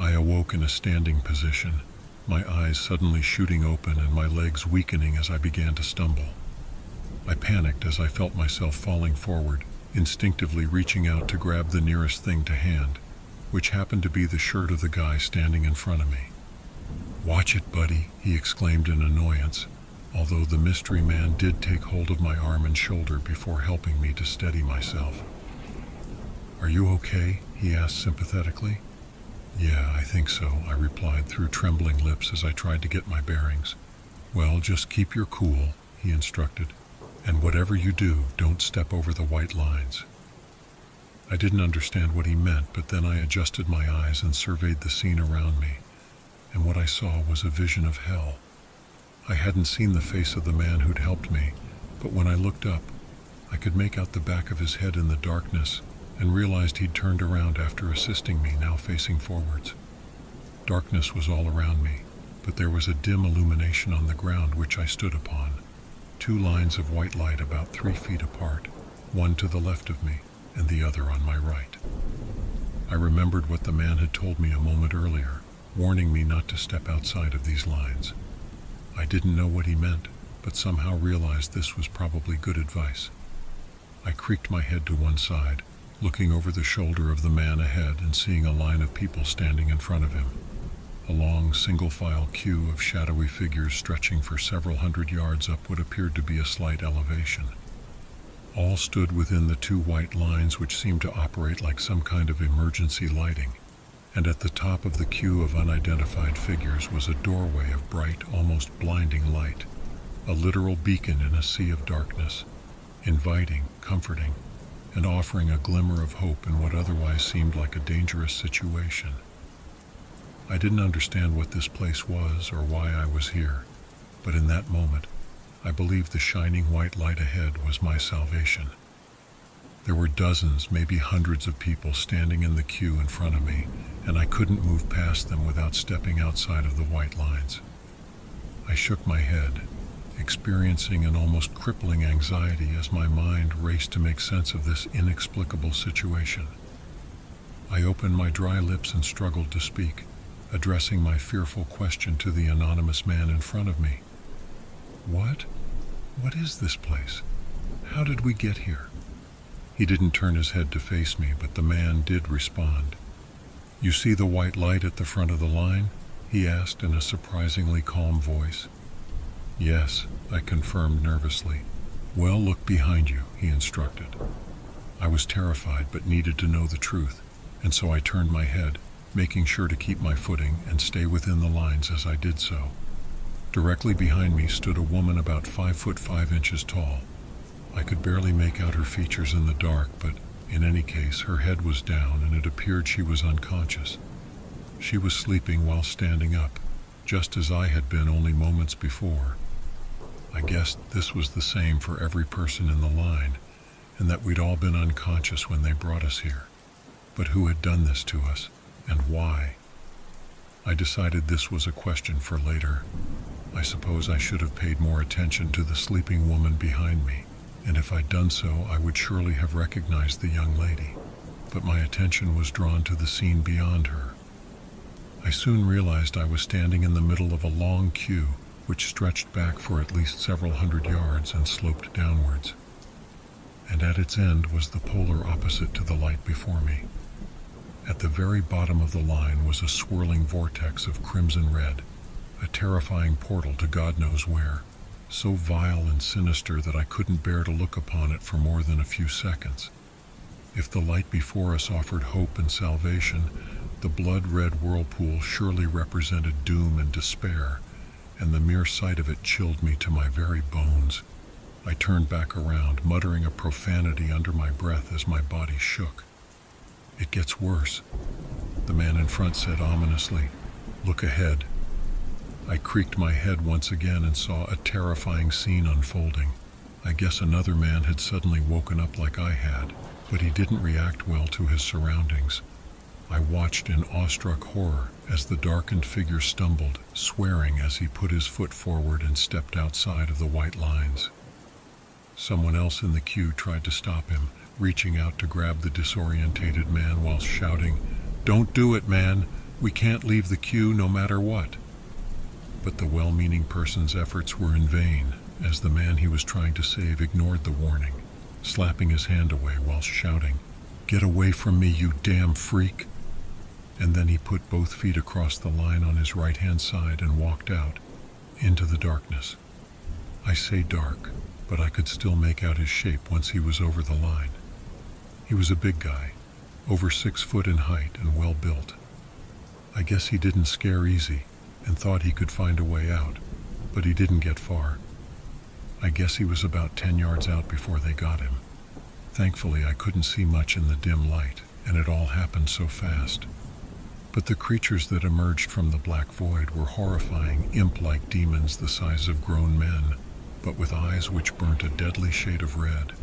I awoke in a standing position, my eyes suddenly shooting open and my legs weakening as I began to stumble. I panicked as I felt myself falling forward, instinctively reaching out to grab the nearest thing to hand, which happened to be the shirt of the guy standing in front of me. Watch it, buddy, he exclaimed in annoyance, although the mystery man did take hold of my arm and shoulder before helping me to steady myself. Are you okay? he asked sympathetically. Yeah, I think so, I replied through trembling lips as I tried to get my bearings. Well, just keep your cool, he instructed, and whatever you do, don't step over the white lines. I didn't understand what he meant, but then I adjusted my eyes and surveyed the scene around me, and what I saw was a vision of hell. I hadn't seen the face of the man who'd helped me, but when I looked up, I could make out the back of his head in the darkness and realized he'd turned around after assisting me, now facing forwards. Darkness was all around me, but there was a dim illumination on the ground which I stood upon. Two lines of white light about three feet apart, one to the left of me and the other on my right. I remembered what the man had told me a moment earlier, warning me not to step outside of these lines. I didn't know what he meant, but somehow realized this was probably good advice. I creaked my head to one side, looking over the shoulder of the man ahead and seeing a line of people standing in front of him. A long, single file queue of shadowy figures stretching for several hundred yards up what appeared to be a slight elevation. All stood within the two white lines which seemed to operate like some kind of emergency lighting, and at the top of the queue of unidentified figures was a doorway of bright, almost blinding light, a literal beacon in a sea of darkness, inviting, comforting, and offering a glimmer of hope in what otherwise seemed like a dangerous situation. I didn't understand what this place was or why I was here, but in that moment, I believed the shining white light ahead was my salvation. There were dozens, maybe hundreds of people standing in the queue in front of me, and I couldn't move past them without stepping outside of the white lines. I shook my head, experiencing an almost crippling anxiety as my mind raced to make sense of this inexplicable situation. I opened my dry lips and struggled to speak, addressing my fearful question to the anonymous man in front of me. What? What is this place? How did we get here? He didn't turn his head to face me, but the man did respond. You see the white light at the front of the line? He asked in a surprisingly calm voice. Yes, I confirmed nervously. Well, look behind you, he instructed. I was terrified but needed to know the truth, and so I turned my head, making sure to keep my footing and stay within the lines as I did so. Directly behind me stood a woman about five foot five inches tall. I could barely make out her features in the dark, but in any case, her head was down and it appeared she was unconscious. She was sleeping while standing up, just as I had been only moments before. I guessed this was the same for every person in the line, and that we'd all been unconscious when they brought us here. But who had done this to us, and why? I decided this was a question for later. I suppose I should have paid more attention to the sleeping woman behind me, and if I'd done so, I would surely have recognized the young lady. But my attention was drawn to the scene beyond her. I soon realized I was standing in the middle of a long queue which stretched back for at least several hundred yards and sloped downwards. And at its end was the polar opposite to the light before me. At the very bottom of the line was a swirling vortex of crimson red, a terrifying portal to God knows where, so vile and sinister that I couldn't bear to look upon it for more than a few seconds. If the light before us offered hope and salvation, the blood-red whirlpool surely represented doom and despair, and the mere sight of it chilled me to my very bones. I turned back around, muttering a profanity under my breath as my body shook. It gets worse, the man in front said ominously. Look ahead. I creaked my head once again and saw a terrifying scene unfolding. I guess another man had suddenly woken up like I had, but he didn't react well to his surroundings. I watched in awestruck horror as the darkened figure stumbled, swearing as he put his foot forward and stepped outside of the white lines. Someone else in the queue tried to stop him, reaching out to grab the disorientated man while shouting, Don't do it, man! We can't leave the queue no matter what. But the well meaning person's efforts were in vain, as the man he was trying to save ignored the warning, slapping his hand away while shouting, Get away from me, you damn freak! And then he put both feet across the line on his right hand side and walked out into the darkness. I say dark, but I could still make out his shape once he was over the line. He was a big guy, over six foot in height and well built. I guess he didn't scare easy and thought he could find a way out, but he didn't get far. I guess he was about 10 yards out before they got him. Thankfully, I couldn't see much in the dim light, and it all happened so fast. But the creatures that emerged from the black void were horrifying, imp like demons the size of grown men, but with eyes which burnt a deadly shade of red,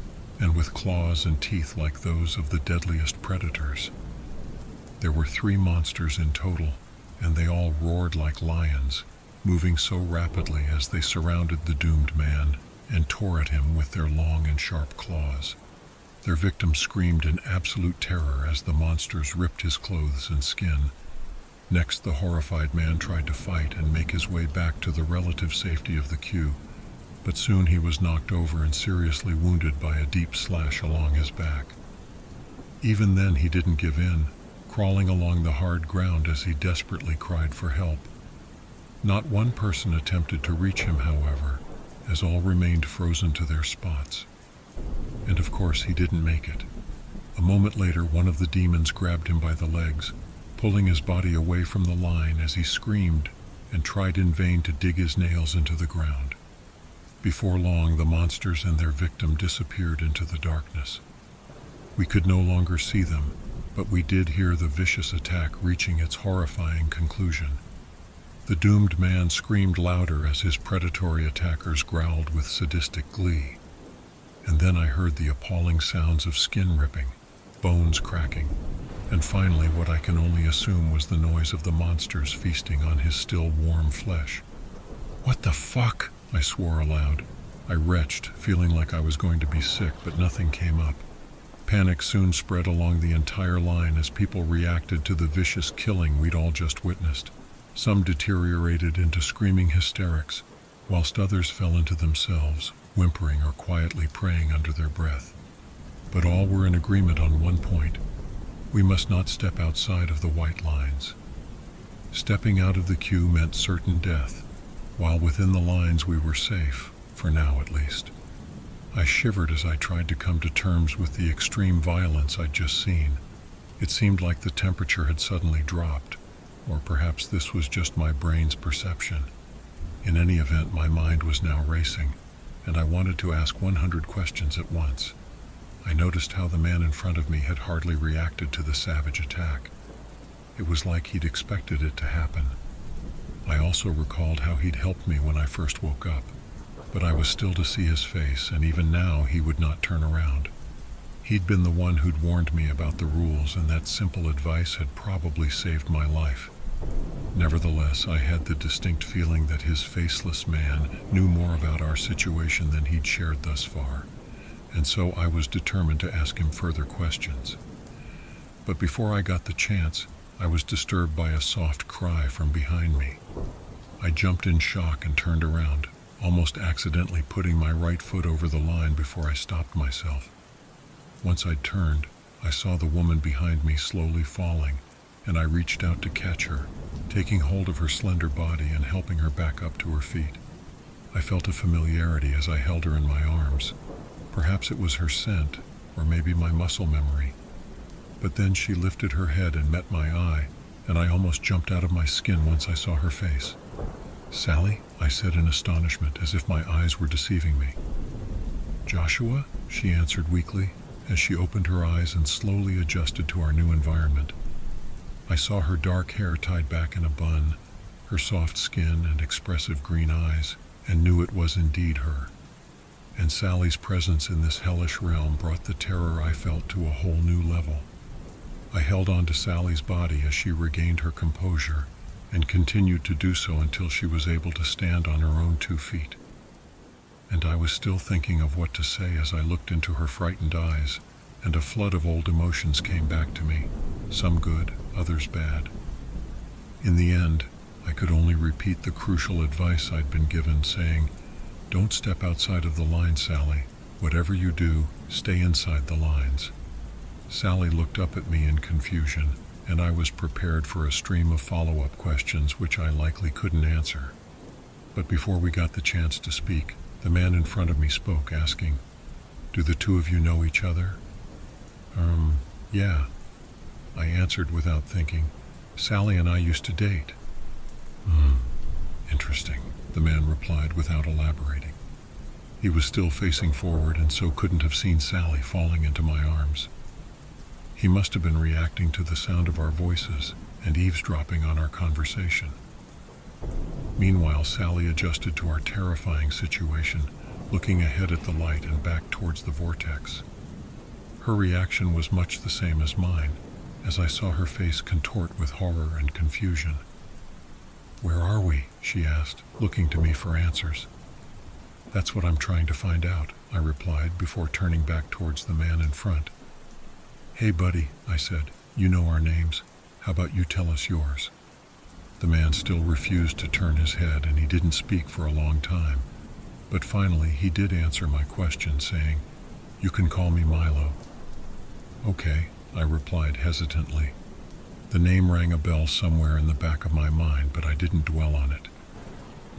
and with claws and teeth like those of the deadliest predators. There were three monsters in total, and they all roared like lions, moving so rapidly as they surrounded the doomed man and tore at him with their long and sharp claws. Their victim screamed in absolute terror as the monsters ripped his clothes and skin. Next, the horrified man tried to fight and make his way back to the relative safety of the queue, but soon he was knocked over and seriously wounded by a deep slash along his back. Even then, he didn't give in, crawling along the hard ground as he desperately cried for help. Not one person attempted to reach him, however, as all remained frozen to their spots. And of course, he didn't make it. A moment later, one of the demons grabbed him by the legs, pulling his body away from the line as he screamed and tried in vain to dig his nails into the ground. Before long, the monsters and their victim disappeared into the darkness. We could no longer see them, but we did hear the vicious attack reaching its horrifying conclusion. The doomed man screamed louder as his predatory attackers growled with sadistic glee. And then I heard the appalling sounds of skin ripping, bones cracking, and finally what I can only assume was the noise of the monsters feasting on his still warm flesh. What the fuck? I swore aloud. I retched, feeling like I was going to be sick, but nothing came up. Panic soon spread along the entire line as people reacted to the vicious killing we'd all just witnessed. Some deteriorated into screaming hysterics, whilst others fell into themselves, whimpering or quietly praying under their breath. But all were in agreement on one point. We must not step outside of the white lines. Stepping out of the queue meant certain death, while within the lines we were safe, for now at least. I shivered as I tried to come to terms with the extreme violence I'd just seen. It seemed like the temperature had suddenly dropped, or perhaps this was just my brain's perception. In any event, my mind was now racing, and I wanted to ask 100 questions at once. I noticed how the man in front of me had hardly reacted to the savage attack. It was like he'd expected it to happen. I also recalled how he'd helped me when I first woke up but I was still to see his face, and even now he would not turn around. He'd been the one who'd warned me about the rules, and that simple advice had probably saved my life. Nevertheless, I had the distinct feeling that his faceless man knew more about our situation than he'd shared thus far, and so I was determined to ask him further questions. But before I got the chance, I was disturbed by a soft cry from behind me. I jumped in shock and turned around almost accidentally putting my right foot over the line before I stopped myself. Once I'd turned, I saw the woman behind me slowly falling, and I reached out to catch her, taking hold of her slender body and helping her back up to her feet. I felt a familiarity as I held her in my arms. Perhaps it was her scent, or maybe my muscle memory. But then she lifted her head and met my eye, and I almost jumped out of my skin once I saw her face. Sally? I said in astonishment, as if my eyes were deceiving me. Joshua? she answered weakly, as she opened her eyes and slowly adjusted to our new environment. I saw her dark hair tied back in a bun, her soft skin and expressive green eyes, and knew it was indeed her. And Sally's presence in this hellish realm brought the terror I felt to a whole new level. I held on to Sally's body as she regained her composure and continued to do so until she was able to stand on her own two feet. And I was still thinking of what to say as I looked into her frightened eyes, and a flood of old emotions came back to me, some good, others bad. In the end, I could only repeat the crucial advice I'd been given, saying, Don't step outside of the line, Sally. Whatever you do, stay inside the lines. Sally looked up at me in confusion, and I was prepared for a stream of follow up questions which I likely couldn't answer. But before we got the chance to speak, the man in front of me spoke, asking, Do the two of you know each other? Um, yeah. I answered without thinking. Sally and I used to date. Hmm, interesting, the man replied without elaborating. He was still facing forward and so couldn't have seen Sally falling into my arms. He must have been reacting to the sound of our voices and eavesdropping on our conversation. Meanwhile, Sally adjusted to our terrifying situation, looking ahead at the light and back towards the vortex. Her reaction was much the same as mine, as I saw her face contort with horror and confusion. Where are we? she asked, looking to me for answers. That's what I'm trying to find out, I replied before turning back towards the man in front. Hey, buddy, I said, you know our names. How about you tell us yours? The man still refused to turn his head and he didn't speak for a long time. But finally, he did answer my question, saying, You can call me Milo. Okay, I replied hesitantly. The name rang a bell somewhere in the back of my mind, but I didn't dwell on it.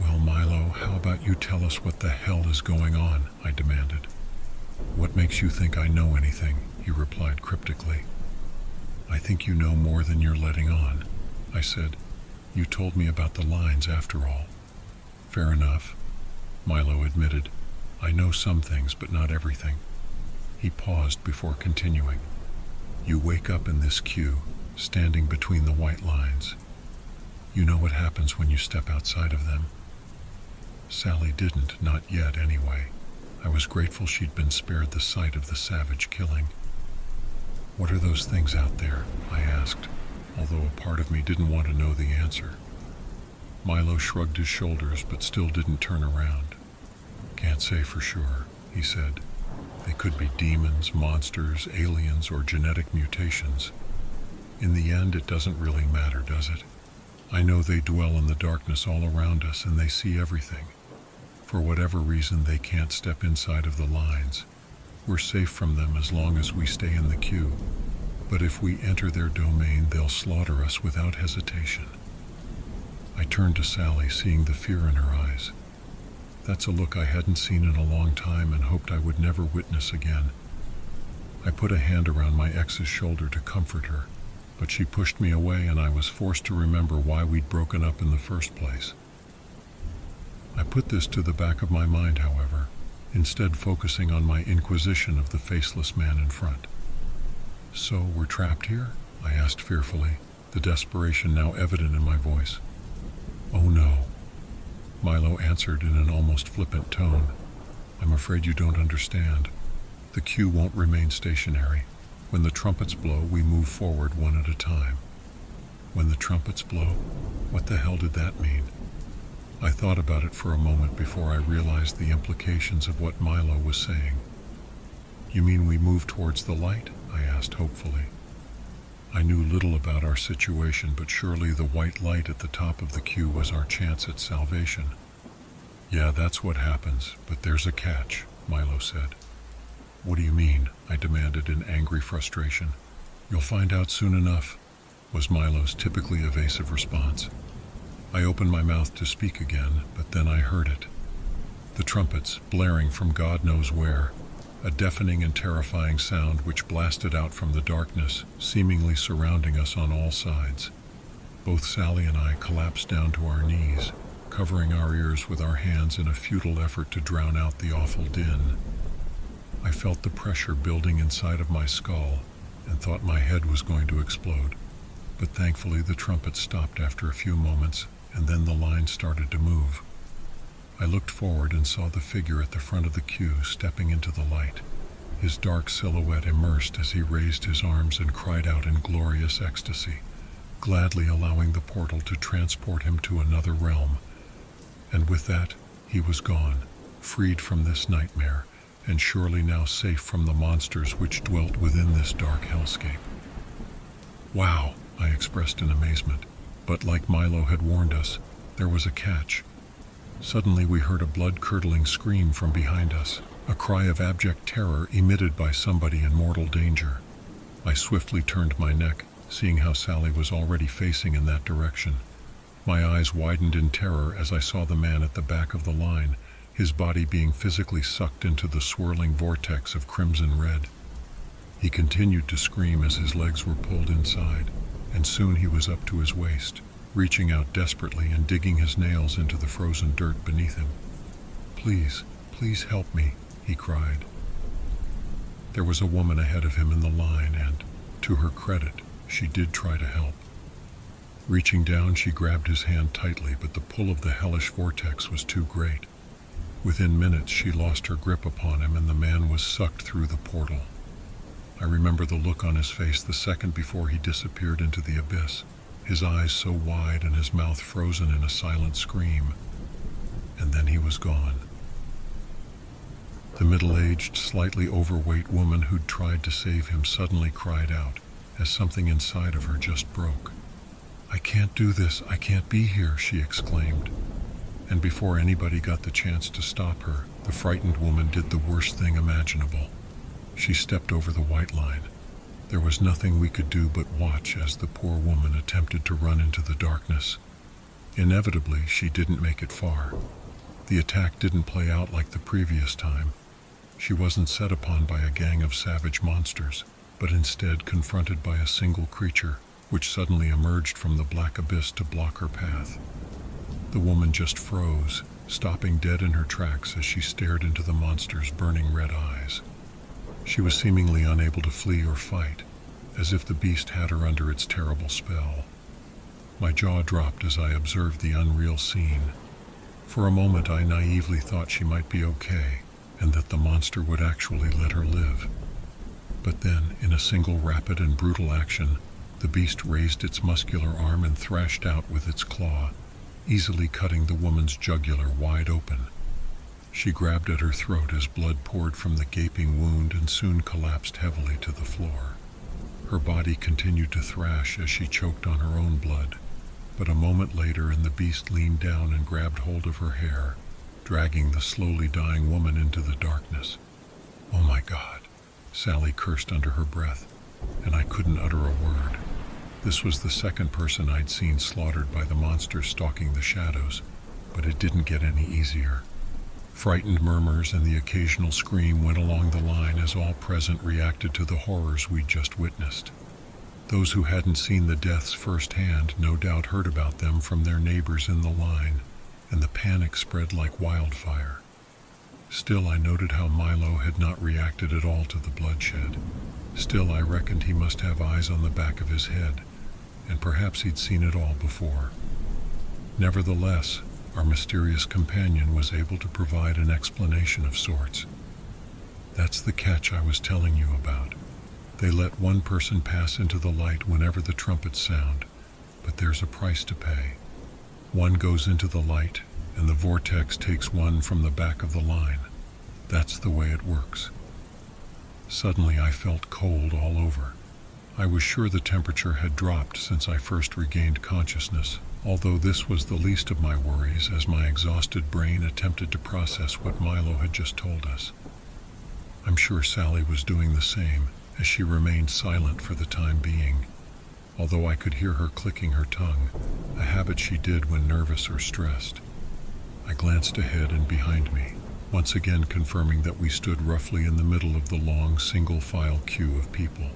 Well, Milo, how about you tell us what the hell is going on? I demanded. What makes you think I know anything? he replied cryptically. I think you know more than you're letting on, I said. You told me about the lines after all. Fair enough, Milo admitted. I know some things, but not everything. He paused before continuing. You wake up in this queue, standing between the white lines. You know what happens when you step outside of them. Sally didn't, not yet anyway. I was grateful she'd been spared the sight of the savage killing. What are those things out there? I asked, although a part of me didn't want to know the answer. Milo shrugged his shoulders but still didn't turn around. Can't say for sure, he said. They could be demons, monsters, aliens, or genetic mutations. In the end, it doesn't really matter, does it? I know they dwell in the darkness all around us and they see everything. For whatever reason, they can't step inside of the lines. We're safe from them as long as we stay in the queue. But if we enter their domain, they'll slaughter us without hesitation. I turned to Sally, seeing the fear in her eyes. That's a look I hadn't seen in a long time and hoped I would never witness again. I put a hand around my ex's shoulder to comfort her, but she pushed me away and I was forced to remember why we'd broken up in the first place. I put this to the back of my mind, however, instead focusing on my inquisition of the faceless man in front. So we're trapped here? I asked fearfully, the desperation now evident in my voice. Oh no, Milo answered in an almost flippant tone. I'm afraid you don't understand. The queue won't remain stationary. When the trumpets blow, we move forward one at a time. When the trumpets blow? What the hell did that mean? I thought about it for a moment before I realized the implications of what Milo was saying. You mean we move towards the light? I asked hopefully. I knew little about our situation, but surely the white light at the top of the queue was our chance at salvation. Yeah, that's what happens, but there's a catch, Milo said. What do you mean? I demanded in angry frustration. You'll find out soon enough, was Milo's typically evasive response. I opened my mouth to speak again, but then I heard it. The trumpets, blaring from God knows where, a deafening and terrifying sound which blasted out from the darkness, seemingly surrounding us on all sides. Both Sally and I collapsed down to our knees, covering our ears with our hands in a futile effort to drown out the awful din. I felt the pressure building inside of my skull and thought my head was going to explode. But thankfully the trumpet stopped after a few moments and then the line started to move. I looked forward and saw the figure at the front of the queue stepping into the light, his dark silhouette immersed as he raised his arms and cried out in glorious ecstasy, gladly allowing the portal to transport him to another realm. And with that, he was gone, freed from this nightmare, and surely now safe from the monsters which dwelt within this dark hellscape. Wow, I expressed in amazement. But like Milo had warned us, there was a catch. Suddenly we heard a blood-curdling scream from behind us, a cry of abject terror emitted by somebody in mortal danger. I swiftly turned my neck, seeing how Sally was already facing in that direction. My eyes widened in terror as I saw the man at the back of the line, his body being physically sucked into the swirling vortex of crimson red. He continued to scream as his legs were pulled inside, and soon he was up to his waist, reaching out desperately and digging his nails into the frozen dirt beneath him. Please, please help me, he cried. There was a woman ahead of him in the line, and, to her credit, she did try to help. Reaching down, she grabbed his hand tightly, but the pull of the hellish vortex was too great. Within minutes, she lost her grip upon him, and the man was sucked through the portal. I remember the look on his face the second before he disappeared into the abyss, his eyes so wide and his mouth frozen in a silent scream. And then he was gone. The middle-aged, slightly overweight woman who'd tried to save him suddenly cried out as something inside of her just broke. I can't do this, I can't be here, she exclaimed. And before anybody got the chance to stop her, the frightened woman did the worst thing imaginable. She stepped over the white line. There was nothing we could do but watch as the poor woman attempted to run into the darkness. Inevitably, she didn't make it far. The attack didn't play out like the previous time. She wasn't set upon by a gang of savage monsters, but instead confronted by a single creature, which suddenly emerged from the black abyss to block her path. The woman just froze, stopping dead in her tracks as she stared into the monster's burning red eyes. She was seemingly unable to flee or fight, as if the beast had her under its terrible spell. My jaw dropped as I observed the unreal scene. For a moment I naively thought she might be okay, and that the monster would actually let her live. But then, in a single rapid and brutal action, the beast raised its muscular arm and thrashed out with its claw, easily cutting the woman's jugular wide open. She grabbed at her throat as blood poured from the gaping wound and soon collapsed heavily to the floor. Her body continued to thrash as she choked on her own blood, but a moment later and the beast leaned down and grabbed hold of her hair, dragging the slowly dying woman into the darkness. Oh my God, Sally cursed under her breath, and I couldn't utter a word. This was the second person I'd seen slaughtered by the monster stalking the shadows, but it didn't get any easier. Frightened murmurs and the occasional scream went along the line as all present reacted to the horrors we'd just witnessed. Those who hadn't seen the deaths firsthand no doubt heard about them from their neighbors in the line, and the panic spread like wildfire. Still, I noted how Milo had not reacted at all to the bloodshed. Still, I reckoned he must have eyes on the back of his head, and perhaps he'd seen it all before. Nevertheless, our mysterious companion was able to provide an explanation of sorts. That's the catch I was telling you about. They let one person pass into the light whenever the trumpets sound, but there's a price to pay. One goes into the light, and the vortex takes one from the back of the line. That's the way it works. Suddenly I felt cold all over. I was sure the temperature had dropped since I first regained consciousness, although this was the least of my worries as my exhausted brain attempted to process what Milo had just told us. I'm sure Sally was doing the same, as she remained silent for the time being, although I could hear her clicking her tongue, a habit she did when nervous or stressed. I glanced ahead and behind me, once again confirming that we stood roughly in the middle of the long single-file queue of people.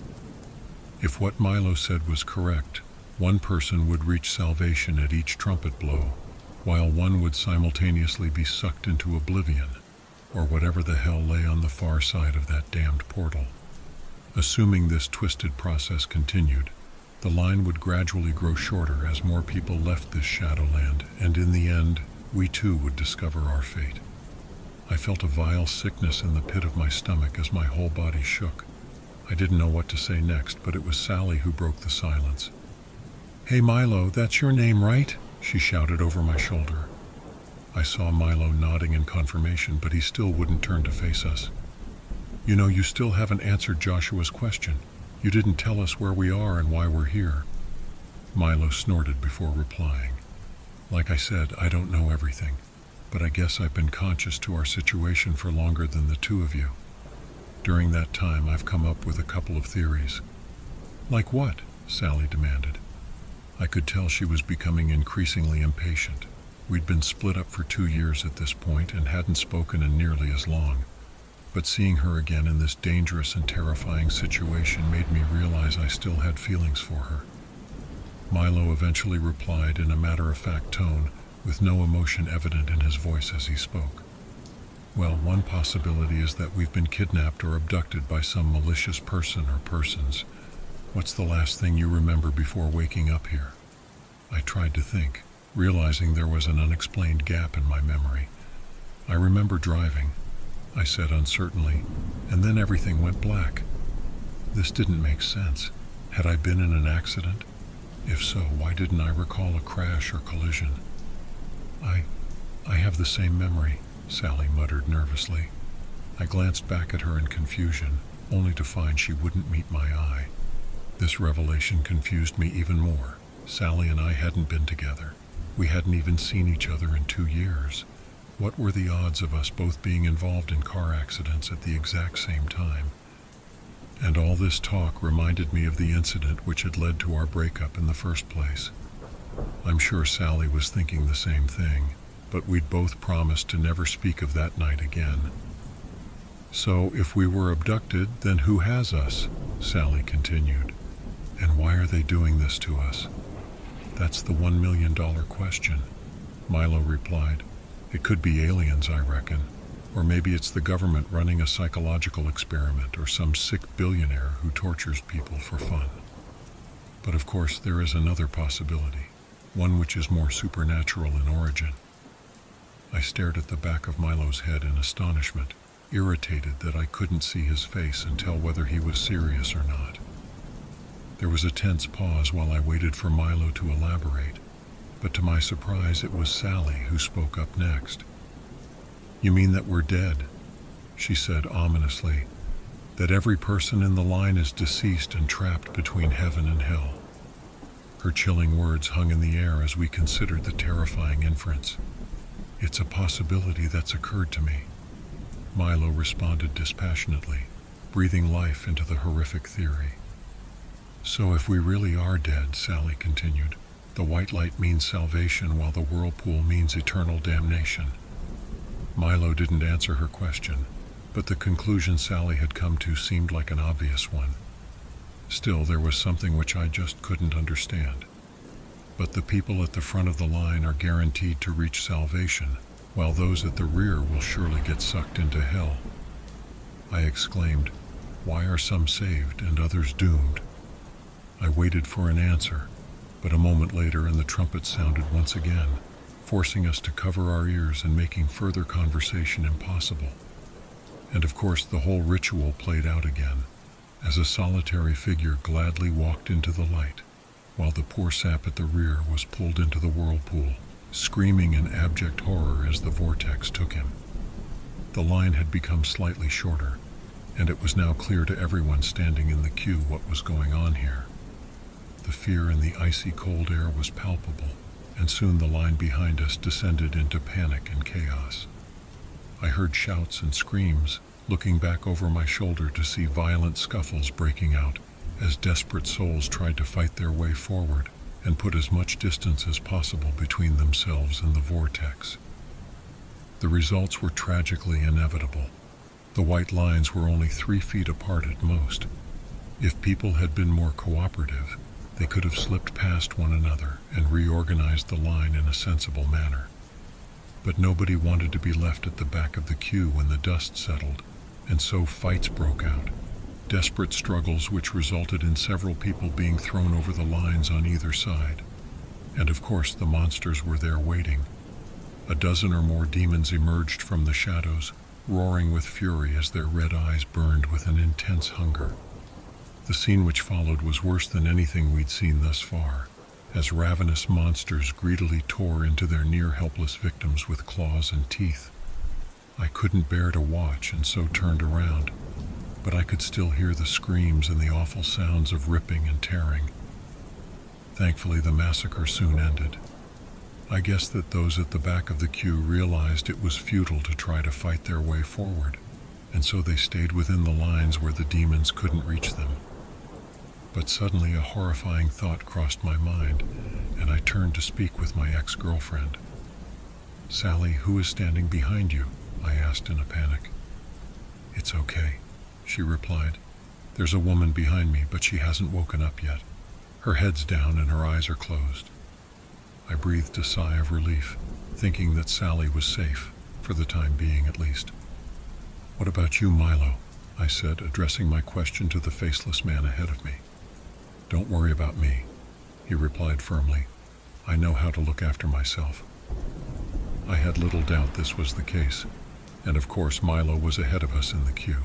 If what Milo said was correct, one person would reach salvation at each trumpet blow, while one would simultaneously be sucked into oblivion, or whatever the hell lay on the far side of that damned portal. Assuming this twisted process continued, the line would gradually grow shorter as more people left this shadowland, and in the end, we too would discover our fate. I felt a vile sickness in the pit of my stomach as my whole body shook. I didn't know what to say next, but it was Sally who broke the silence. Hey Milo, that's your name, right? She shouted over my shoulder. I saw Milo nodding in confirmation, but he still wouldn't turn to face us. You know, you still haven't answered Joshua's question. You didn't tell us where we are and why we're here. Milo snorted before replying. Like I said, I don't know everything, but I guess I've been conscious to our situation for longer than the two of you. During that time, I've come up with a couple of theories. Like what? Sally demanded. I could tell she was becoming increasingly impatient. We'd been split up for two years at this point and hadn't spoken in nearly as long. But seeing her again in this dangerous and terrifying situation made me realize I still had feelings for her. Milo eventually replied in a matter-of-fact tone, with no emotion evident in his voice as he spoke. Well, one possibility is that we've been kidnapped or abducted by some malicious person or persons. What's the last thing you remember before waking up here? I tried to think, realizing there was an unexplained gap in my memory. I remember driving, I said uncertainly, and then everything went black. This didn't make sense. Had I been in an accident? If so, why didn't I recall a crash or collision? I. I have the same memory, Sally muttered nervously. I glanced back at her in confusion, only to find she wouldn't meet my eye. This revelation confused me even more. Sally and I hadn't been together. We hadn't even seen each other in two years. What were the odds of us both being involved in car accidents at the exact same time? And all this talk reminded me of the incident which had led to our breakup in the first place. I'm sure Sally was thinking the same thing, but we'd both promised to never speak of that night again. So, if we were abducted, then who has us? Sally continued. And why are they doing this to us? That's the one million dollar question, Milo replied. It could be aliens, I reckon. Or maybe it's the government running a psychological experiment or some sick billionaire who tortures people for fun. But of course, there is another possibility, one which is more supernatural in origin. I stared at the back of Milo's head in astonishment, irritated that I couldn't see his face and tell whether he was serious or not. There was a tense pause while I waited for Milo to elaborate but to my surprise it was Sally who spoke up next. You mean that we're dead? She said ominously, that every person in the line is deceased and trapped between heaven and hell. Her chilling words hung in the air as we considered the terrifying inference. It's a possibility that's occurred to me. Milo responded dispassionately, breathing life into the horrific theory. So if we really are dead, Sally continued, the white light means salvation while the whirlpool means eternal damnation. Milo didn't answer her question, but the conclusion Sally had come to seemed like an obvious one. Still, there was something which I just couldn't understand. But the people at the front of the line are guaranteed to reach salvation, while those at the rear will surely get sucked into hell. I exclaimed, Why are some saved and others doomed? I waited for an answer, but a moment later, and the trumpet sounded once again, forcing us to cover our ears and making further conversation impossible. And of course, the whole ritual played out again, as a solitary figure gladly walked into the light, while the poor sap at the rear was pulled into the whirlpool, screaming in abject horror as the vortex took him. The line had become slightly shorter, and it was now clear to everyone standing in the queue what was going on here. The fear in the icy cold air was palpable, and soon the line behind us descended into panic and chaos. I heard shouts and screams, looking back over my shoulder to see violent scuffles breaking out as desperate souls tried to fight their way forward and put as much distance as possible between themselves and the vortex. The results were tragically inevitable. The white lines were only three feet apart at most. If people had been more cooperative, they could have slipped past one another and reorganized the line in a sensible manner. But nobody wanted to be left at the back of the queue when the dust settled, and so fights broke out. Desperate struggles which resulted in several people being thrown over the lines on either side. And of course, the monsters were there waiting. A dozen or more demons emerged from the shadows, roaring with fury as their red eyes burned with an intense hunger. The scene which followed was worse than anything we'd seen thus far, as ravenous monsters greedily tore into their near helpless victims with claws and teeth. I couldn't bear to watch and so turned around, but I could still hear the screams and the awful sounds of ripping and tearing. Thankfully, the massacre soon ended. I guess that those at the back of the queue realized it was futile to try to fight their way forward, and so they stayed within the lines where the demons couldn't reach them. But suddenly a horrifying thought crossed my mind, and I turned to speak with my ex girlfriend. Sally, who is standing behind you? I asked in a panic. It's okay, she replied. There's a woman behind me, but she hasn't woken up yet. Her head's down and her eyes are closed. I breathed a sigh of relief, thinking that Sally was safe, for the time being at least. What about you, Milo? I said, addressing my question to the faceless man ahead of me. Don't worry about me, he replied firmly. I know how to look after myself. I had little doubt this was the case, and of course Milo was ahead of us in the queue.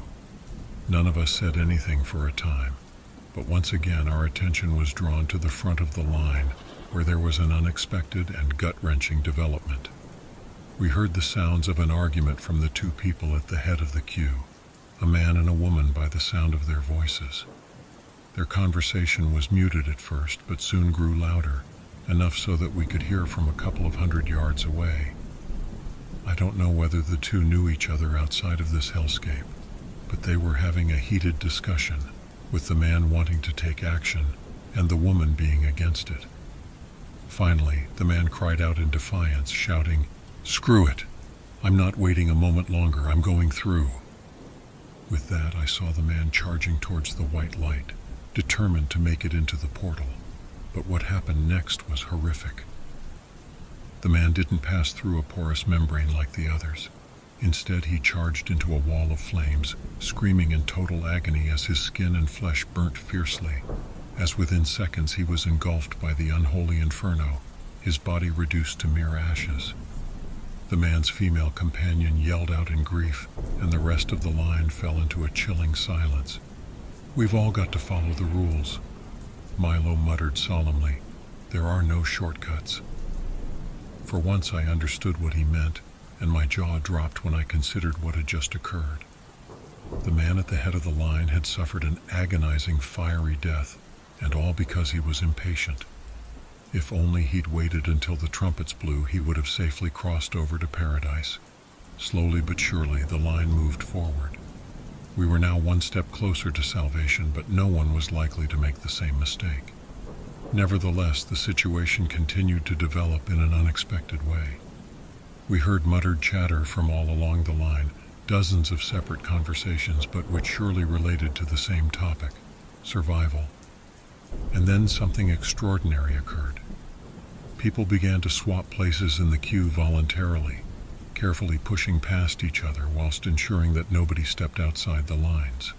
None of us said anything for a time, but once again our attention was drawn to the front of the line, where there was an unexpected and gut-wrenching development. We heard the sounds of an argument from the two people at the head of the queue, a man and a woman by the sound of their voices. Their conversation was muted at first, but soon grew louder, enough so that we could hear from a couple of hundred yards away. I don't know whether the two knew each other outside of this hellscape, but they were having a heated discussion, with the man wanting to take action and the woman being against it. Finally, the man cried out in defiance, shouting, Screw it! I'm not waiting a moment longer, I'm going through. With that, I saw the man charging towards the white light, determined to make it into the portal. But what happened next was horrific. The man didn't pass through a porous membrane like the others. Instead, he charged into a wall of flames, screaming in total agony as his skin and flesh burnt fiercely. As within seconds he was engulfed by the unholy inferno, his body reduced to mere ashes. The man's female companion yelled out in grief, and the rest of the line fell into a chilling silence. We've all got to follow the rules, Milo muttered solemnly. There are no shortcuts. For once I understood what he meant, and my jaw dropped when I considered what had just occurred. The man at the head of the line had suffered an agonizing, fiery death, and all because he was impatient. If only he'd waited until the trumpets blew, he would have safely crossed over to paradise. Slowly but surely, the line moved forward. We were now one step closer to salvation, but no one was likely to make the same mistake. Nevertheless, the situation continued to develop in an unexpected way. We heard muttered chatter from all along the line, dozens of separate conversations, but which surely related to the same topic survival. And then something extraordinary occurred. People began to swap places in the queue voluntarily, carefully pushing past each other whilst ensuring that nobody stepped outside the lines.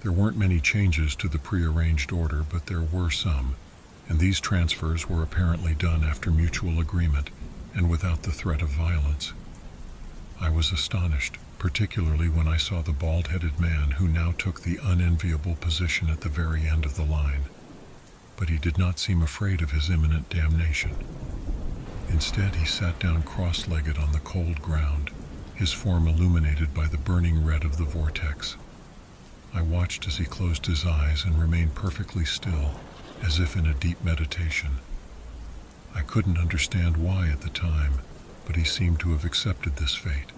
There weren't many changes to the prearranged order, but there were some, and these transfers were apparently done after mutual agreement and without the threat of violence. I was astonished, particularly when I saw the bald-headed man who now took the unenviable position at the very end of the line. But he did not seem afraid of his imminent damnation. Instead, he sat down cross-legged on the cold ground, his form illuminated by the burning red of the vortex. I watched as he closed his eyes and remained perfectly still, as if in a deep meditation. I couldn't understand why at the time, but he seemed to have accepted this fate.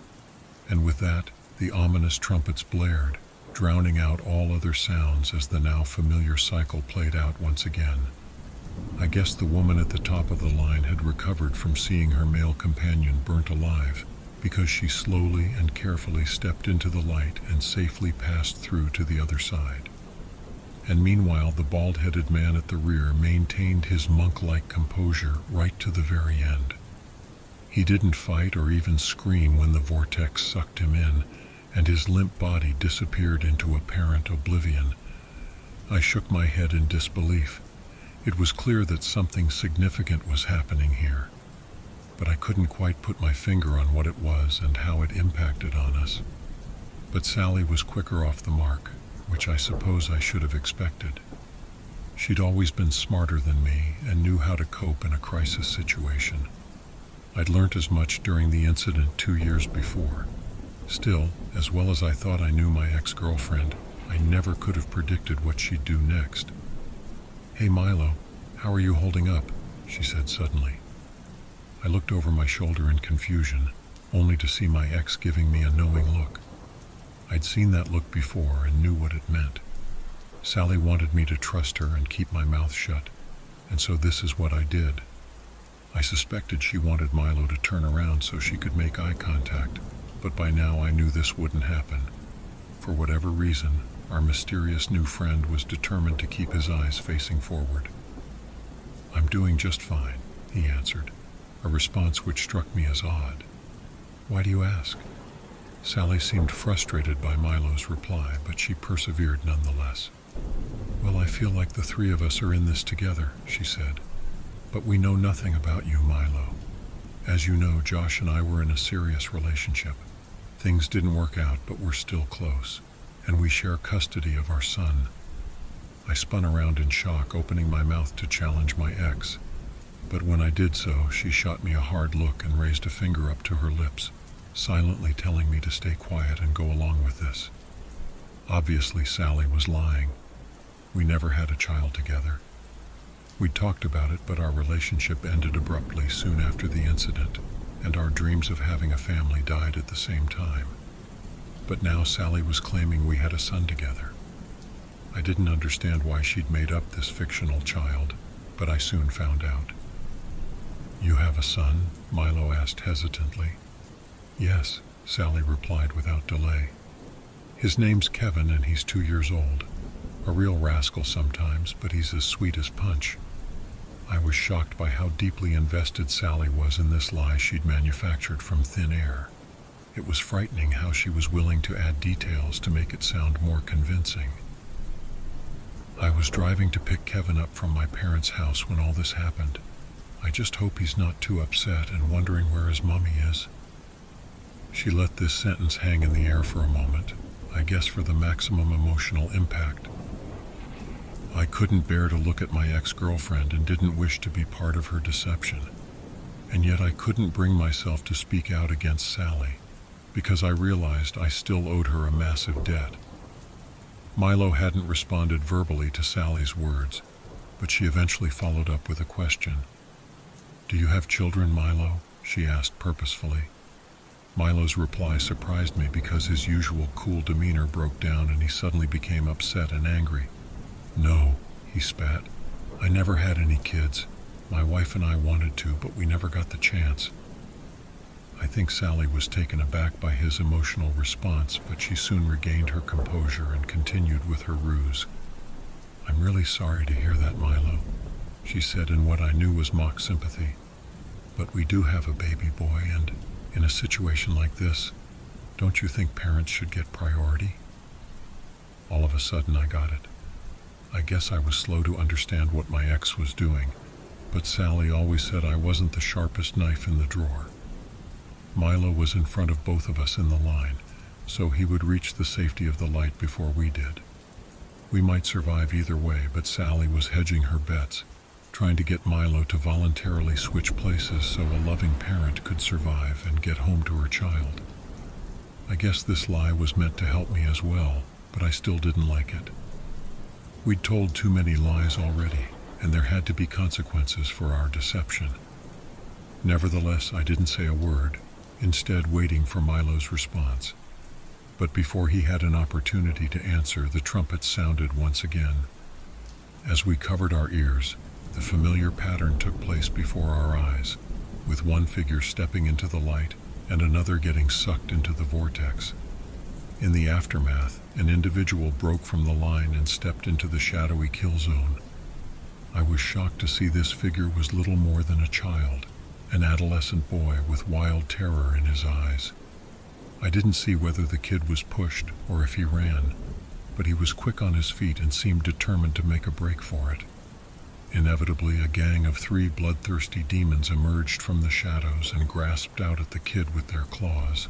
And with that, the ominous trumpets blared, drowning out all other sounds as the now familiar cycle played out once again. I guess the woman at the top of the line had recovered from seeing her male companion burnt alive, because she slowly and carefully stepped into the light and safely passed through to the other side and meanwhile the bald-headed man at the rear maintained his monk-like composure right to the very end. He didn't fight or even scream when the vortex sucked him in, and his limp body disappeared into apparent oblivion. I shook my head in disbelief. It was clear that something significant was happening here, but I couldn't quite put my finger on what it was and how it impacted on us. But Sally was quicker off the mark which I suppose I should have expected. She'd always been smarter than me and knew how to cope in a crisis situation. I'd learnt as much during the incident two years before. Still, as well as I thought I knew my ex-girlfriend, I never could have predicted what she'd do next. Hey Milo, How are you holding up? she said suddenly. I looked over my shoulder in confusion, only to see my ex giving me a knowing look. I'd seen that look before and knew what it meant. Sally wanted me to trust her and keep my mouth shut, and so this is what I did. I suspected she wanted Milo to turn around so she could make eye contact, but by now I knew this wouldn't happen. For whatever reason, our mysterious new friend was determined to keep his eyes facing forward. I'm doing just fine, he answered, a response which struck me as odd. Why do you ask? Sally seemed frustrated by Milo's reply, but she persevered nonetheless. Well, I feel like the three of us are in this together, she said. But we know nothing about you, Milo. As you know, Josh and I were in a serious relationship. Things didn't work out, but we're still close, and we share custody of our son. I spun around in shock, opening my mouth to challenge my ex. But when I did so, she shot me a hard look and raised a finger up to her lips silently telling me to stay quiet and go along with this. Obviously, Sally was lying. We never had a child together. We'd talked about it, but our relationship ended abruptly soon after the incident, and our dreams of having a family died at the same time. But now Sally was claiming we had a son together. I didn't understand why she'd made up this fictional child, but I soon found out. You have a son? Milo asked hesitantly. Yes, Sally replied without delay. His name's Kevin and he's two years old. A real rascal sometimes, but he's as sweet as punch. I was shocked by how deeply invested Sally was in this lie she'd manufactured from thin air. It was frightening how she was willing to add details to make it sound more convincing. I was driving to pick Kevin up from my parents' house when all this happened. I just hope he's not too upset and wondering where his mummy is. She let this sentence hang in the air for a moment, I guess for the maximum emotional impact. I couldn't bear to look at my ex girlfriend and didn't wish to be part of her deception. And yet I couldn't bring myself to speak out against Sally, because I realized I still owed her a massive debt. Milo hadn't responded verbally to Sally's words, but she eventually followed up with a question. Do you have children, Milo? she asked purposefully. Milo's reply surprised me because his usual cool demeanor broke down and he suddenly became upset and angry. No, he spat. I never had any kids. My wife and I wanted to, but we never got the chance. I think Sally was taken aback by his emotional response, but she soon regained her composure and continued with her ruse. I'm really sorry to hear that, Milo, she said in what I knew was mock sympathy. But we do have a baby boy, and in a situation like this, don't you think parents should get priority? All of a sudden, I got it. I guess I was slow to understand what my ex was doing, but Sally always said I wasn't the sharpest knife in the drawer. Milo was in front of both of us in the line, so he would reach the safety of the light before we did. We might survive either way, but Sally was hedging her bets, trying to get Milo to voluntarily switch places so a loving parent could survive and get home to her child. I guess this lie was meant to help me as well, but I still didn't like it. We'd told too many lies already, and there had to be consequences for our deception. Nevertheless, I didn't say a word, instead waiting for Milo's response. But before he had an opportunity to answer, the trumpet sounded once again. As we covered our ears, the familiar pattern took place before our eyes, with one figure stepping into the light and another getting sucked into the vortex. In the aftermath, an individual broke from the line and stepped into the shadowy kill zone. I was shocked to see this figure was little more than a child, an adolescent boy with wild terror in his eyes. I didn't see whether the kid was pushed or if he ran, but he was quick on his feet and seemed determined to make a break for it. Inevitably, a gang of three bloodthirsty demons emerged from the shadows and grasped out at the kid with their claws.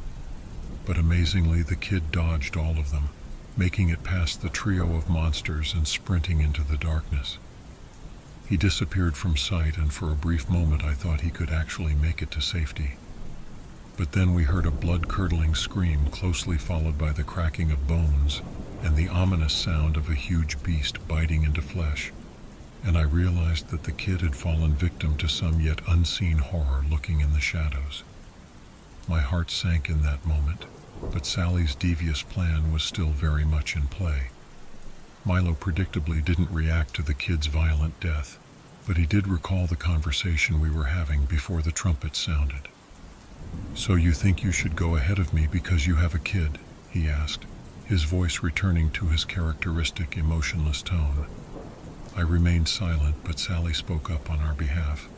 But amazingly, the kid dodged all of them, making it past the trio of monsters and sprinting into the darkness. He disappeared from sight, and for a brief moment I thought he could actually make it to safety. But then we heard a blood curdling scream, closely followed by the cracking of bones and the ominous sound of a huge beast biting into flesh. And I realized that the kid had fallen victim to some yet unseen horror looking in the shadows. My heart sank in that moment, but Sally's devious plan was still very much in play. Milo predictably didn't react to the kid's violent death, but he did recall the conversation we were having before the trumpet sounded. So you think you should go ahead of me because you have a kid? he asked, his voice returning to his characteristic emotionless tone. I remained silent, but Sally spoke up on our behalf.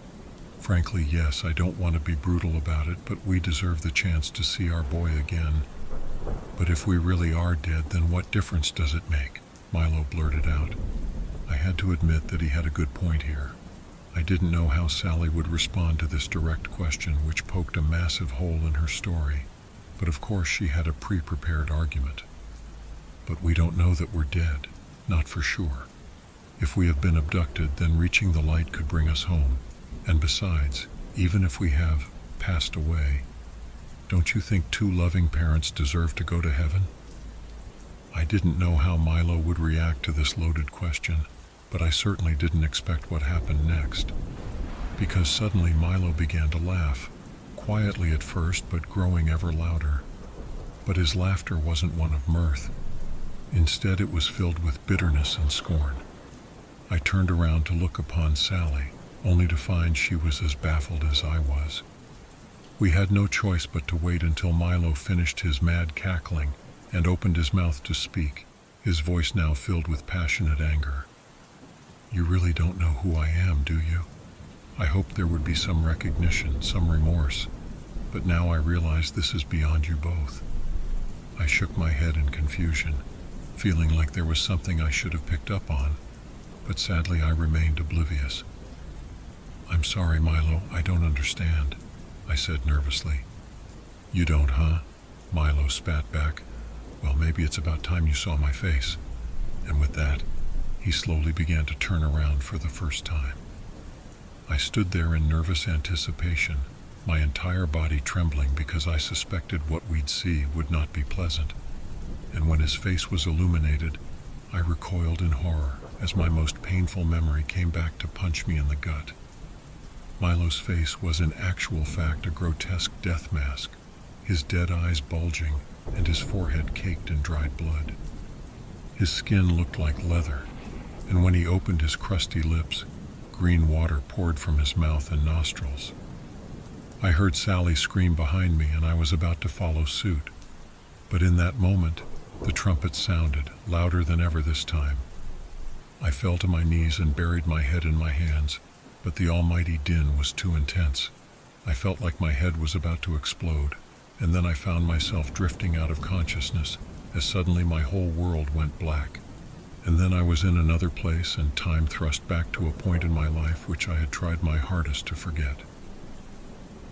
Frankly, yes, I don't want to be brutal about it, but we deserve the chance to see our boy again. But if we really are dead, then what difference does it make? Milo blurted out. I had to admit that he had a good point here. I didn't know how Sally would respond to this direct question, which poked a massive hole in her story. But of course, she had a pre prepared argument. But we don't know that we're dead, not for sure. If we have been abducted, then reaching the light could bring us home. And besides, even if we have passed away, don't you think two loving parents deserve to go to heaven? I didn't know how Milo would react to this loaded question, but I certainly didn't expect what happened next. Because suddenly Milo began to laugh, quietly at first, but growing ever louder. But his laughter wasn't one of mirth. Instead, it was filled with bitterness and scorn. I turned around to look upon Sally, only to find she was as baffled as I was. We had no choice but to wait until Milo finished his mad cackling and opened his mouth to speak, his voice now filled with passionate anger. You really don't know who I am, do you? I hoped there would be some recognition, some remorse, but now I realize this is beyond you both. I shook my head in confusion, feeling like there was something I should have picked up on, but sadly I remained oblivious. I'm sorry, Milo, I don't understand, I said nervously. You don't, huh? Milo spat back. Well, maybe it's about time you saw my face. And with that, he slowly began to turn around for the first time. I stood there in nervous anticipation, my entire body trembling because I suspected what we'd see would not be pleasant. And when his face was illuminated, I recoiled in horror as my most painful memory came back to punch me in the gut. Milo's face was in actual fact a grotesque death mask, his dead eyes bulging and his forehead caked in dried blood. His skin looked like leather, and when he opened his crusty lips, green water poured from his mouth and nostrils. I heard Sally scream behind me, and I was about to follow suit. But in that moment, the trumpet sounded, louder than ever this time. I fell to my knees and buried my head in my hands, but the almighty din was too intense. I felt like my head was about to explode, and then I found myself drifting out of consciousness as suddenly my whole world went black. And then I was in another place and time thrust back to a point in my life which I had tried my hardest to forget.